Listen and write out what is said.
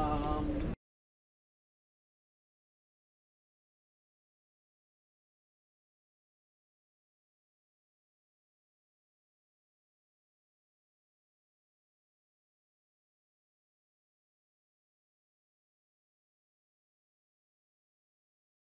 um,